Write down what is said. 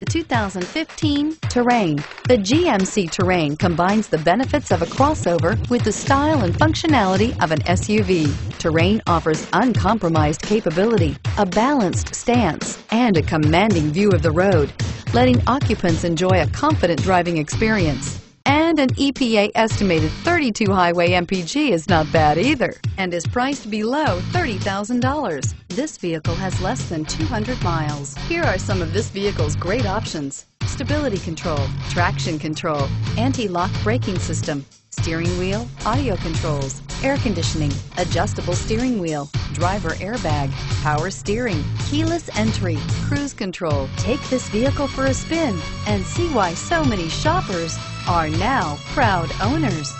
The 2015 Terrain. The GMC Terrain combines the benefits of a crossover with the style and functionality of an SUV. Terrain offers uncompromised capability, a balanced stance, and a commanding view of the road, letting occupants enjoy a confident driving experience. And an EPA estimated 32 highway MPG is not bad either and is priced below $30,000. This vehicle has less than 200 miles. Here are some of this vehicle's great options. Stability control, traction control, anti-lock braking system, steering wheel, audio controls, air conditioning, adjustable steering wheel, driver airbag, power steering, keyless entry, cruise control. Take this vehicle for a spin and see why so many shoppers are now proud owners.